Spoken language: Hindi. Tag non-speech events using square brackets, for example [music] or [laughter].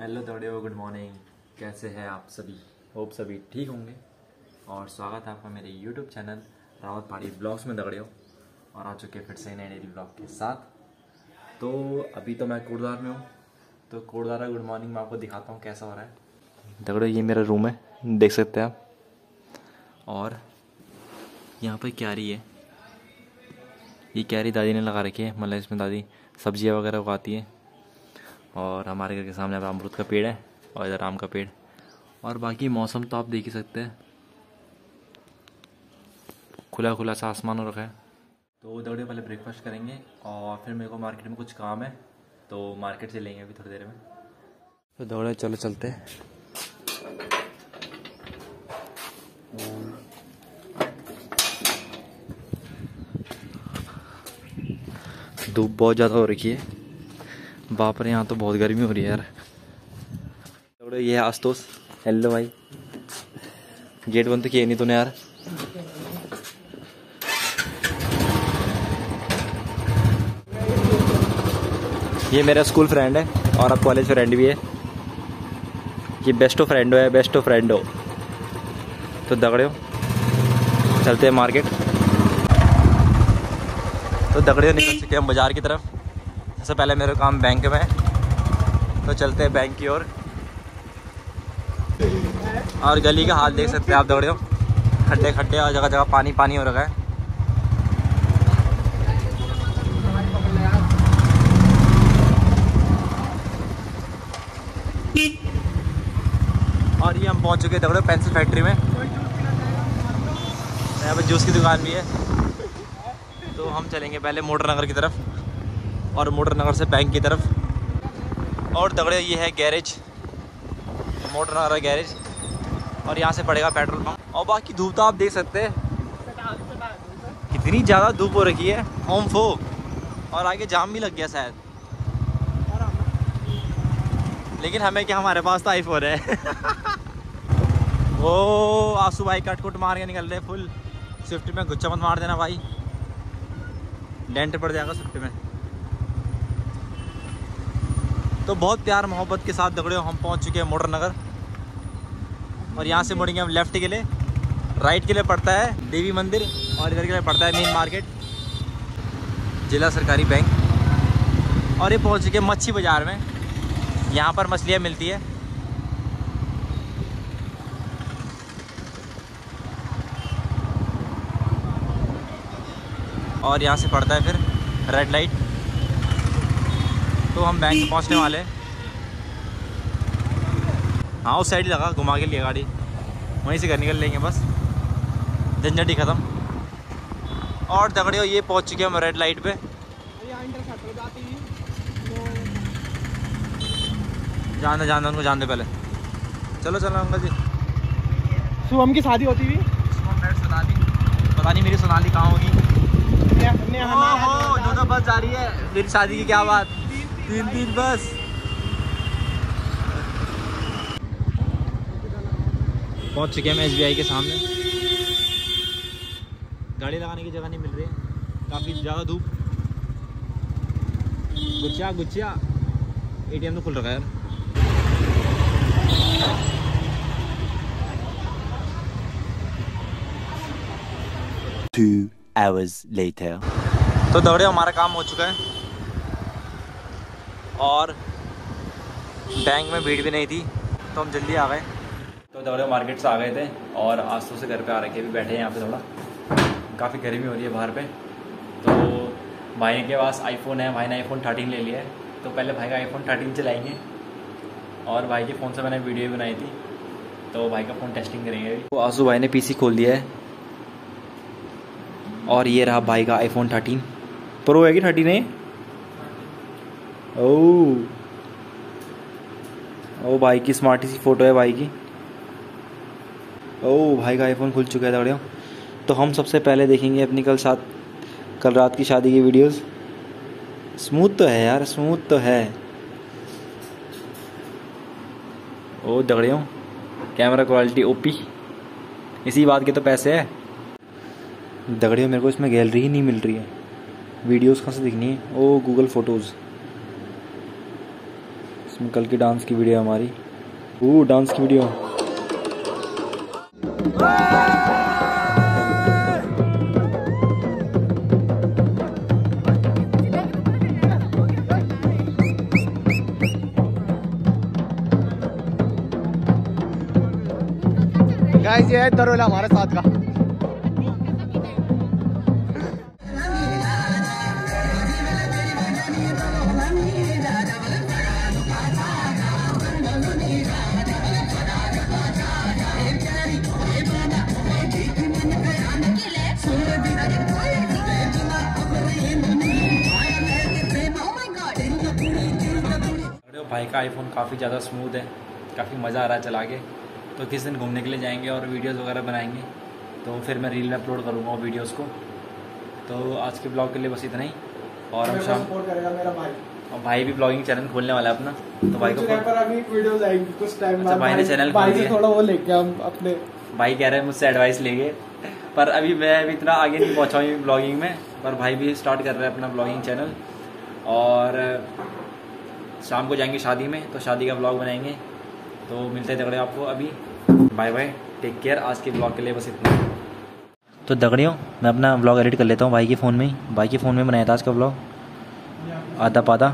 Hello दौड़ियो good morning. कैसे हैं आप सभी? होप सभी ठीक होंगे। और स्वागत है आपका मेरे यूट्यूब चैनल रावत पहाड़ी ब्लॉग्स में दौड़ियो और आ चुके फिर से नए नए ब्लॉग के साथ। तो अभी तो मैं कोटदार में हूँ। तो कोटदारा गुड मॉर्निंग, मैं आपको दिखाता हूँ कैसा हो रहा है। दगड़ियो, ये मेरा रूम है, देख सकते हैं आप। और यहाँ पर क्यारी है। ये क्यारी दादी ने लगा रखी है। मतलब इसमें दादी सब्ज़ियाँ वगैरह उगाती है। और हमारे घर के सामने अब अमरूद का पेड़ है और इधर आम का पेड़। और बाकी मौसम तो आप देख ही सकते हैं। खुला खुला सा आसमान हो रखा है। तो दौड़े पहले ब्रेकफास्ट करेंगे और फिर मेरे को मार्केट में कुछ काम है तो मार्केट से लेंगे अभी थोड़ी देर में। तो दौड़े चलो चलते हैं। धूप बहुत ज़्यादा हो रखी है। बाप रे, यहाँ तो बहुत गर्मी हो रही है यार। ये है आस्तोस हेलो भाई। गेट बंद तो किए नहीं तूने यार। ये मेरा स्कूल फ्रेंड है और अब कॉलेज फ्रेंड भी है। ये बेस्ट ऑफ़ फ्रेंड हो है बेस्ट ऑफ़ फ्रेंड हो? तो दगड़े हो। चलते हैं मार्केट तो दगड़े निकल चुके हैं बाज़ार की तरफ़। सबसे पहले मेरा काम बैंक में तो चलते हैं बैंक की ओर। और, गली का हाल देख सकते हैं आप दौड़े हो। खड्डे खड्डे और जगह जगह पानी पानी हो रखा है। और ये हम पहुँच चुके हैं दौड़े पेंसिल फैक्ट्री में। यहाँ पर जूस की दुकान भी है। तो हम चलेंगे पहले मोटर नगर की तरफ़। और मोटर नगर से बैंक की तरफ़। और दगड़े ये है गैरेज। मोटर नगर गैरेज। और यहाँ से पड़ेगा पेट्रोल पम्प और बाकी धूप तो आप देख सकते हैं। कितनी ज़्यादा धूप हो रखी है। होम फो। और आगे जाम भी लग गया शायद। लेकिन हमें क्या, हमारे पास तो आईफोन है। [laughs] वो आँसू भाई कट कुट मार के निकल रहे फुल स्विफ्ट में गुच्छा मत मार देना भाई। डेंट पड़ जाएगा स्विफ्ट में। तो बहुत प्यार मोहब्बत के साथ दगड़े हम पहुँच चुके हैं मोटर नगर। और यहाँ से मुड़ेंगे हम लेफ़्ट के लिए। राइट के लिए पड़ता है देवी मंदिर और इधर के लिए पड़ता है मेन मार्केट, जिला सरकारी बैंक। और ये पहुँच चुके मच्छी बाज़ार में। यहाँ पर मछलियाँ मिलती है। और यहाँ से पड़ता है फिर रेड लाइट तो हम बैंक पहुँचने वाले हाँ। उस साइड लगा घुमा के लिए गाड़ी। वहीं से घर निकल लेंगे बस। झंझट ही ख़त्म। और दगड़ियों ये पहुँच चुके हम रेड लाइट पे। जान दे जान दे उनको जान दे पहले। चलो चलो अंकल जी। शुभम की शादी होती हुई। सोनाली पता नहीं मेरी सोनाली कहाँ होगी। जो तो बस जा रही है। मेरी शादी की क्या बात। तीन तीन बस। पहुँच चुके हैं एस के सामने। गाड़ी लगाने की जगह नहीं मिल रही है। काफ़ी ज़्यादा धूप। गुच्छा गुच्छा एटीएम तो खुल रखा है Two hours later. तो दौड़े हमारा काम हो चुका है। और बैंक में भीड़ भी नहीं थी तो हम जल्दी आ गए। तो दौड़े मार्केट से आ गए थे और तो से घर पे आ रखे भी बैठे हैं यहाँ पे थोड़ा। काफ़ी गर्मी हो रही है बाहर पे। तो भाई के पास आईफोन है भाई ने आईफोन थर्टीन ले लिया है। तो पहले भाई का आईफोन थर्टीन चलाएँगे। और भाई के फ़ोन से मैंने वीडियो भी बनाई थी। तो भाई का फ़ोन टेस्टिंग करेंगे तो आँसू भाई ने पीसी खोल दिया है। और ये रहा भाई का आईफोन थर्टीन प्रो है कि थर्टीन है? ओ ओ भाई की स्मार्ट सी फ़ोटो है भाई की। ओ भाई का आईफोन खुल चुका है दौड़ियों तो हम सबसे पहले देखेंगे अपनी कल साथ कल रात की शादी की वीडियोस स्मूथ तो है यार स्मूथ तो है। ओ दगड़ियों कैमरा क्वालिटी ओपी इसी बात के तो पैसे है। दगड़ियों मेरे को इसमें गैलरी ही नहीं मिल रही है। वीडियोस कहाँ से दिखनी है? ओ गूगल फ़ोटोज़ कल की डांस की वीडियो हमारी। वो डांस की वीडियो। गाइस ये है दरोला हमारे साथ का। भाई का आईफोन काफ़ी ज़्यादा स्मूथ है काफ़ी मज़ा आ रहा है चला के। तो किस दिन घूमने के लिए जाएँगे और वीडियोस वगैरह बनाएँगे? तो फिर मैं रील में अपलोड करूँगा वीडियोस को। तो आज के ब्लॉग के लिए बस इतना ही। और हम शाम करेगा मेरा भाई। और भाई भी ब्लॉगिंग चैनल खोलने वाला है अपना। तो भाई को Instagram पर अभी वीडियोस आएँगी कुछ टाइम अच्छा, भाई ने चैनल भाई से थोड़ा वो लेके हम अपने भाई कह रहे हैं मुझसे एडवाइस लेंगे। पर अभी मैं अभी इतना आगे नहीं पहुँचा हूँ ब्लॉगिंग में। पर भाई भी स्टार्ट कर रहे हैं अपना ब्लॉगिंग चैनल और शाम को जाएँगे शादी में तो शादी का ब्लॉग बनाएँगे। तो मिलते हैं दगड़े आपको अभी। बाय बाय टेक केयर आज के ब्लॉग के लिए बस इतना तो दगड़ियों, मैं अपना ब्लॉग एडिट कर लेता हूँ भाई के फ़ोन में भाई के फ़ोन में बनाया था आज का ब्लॉग आधा पादा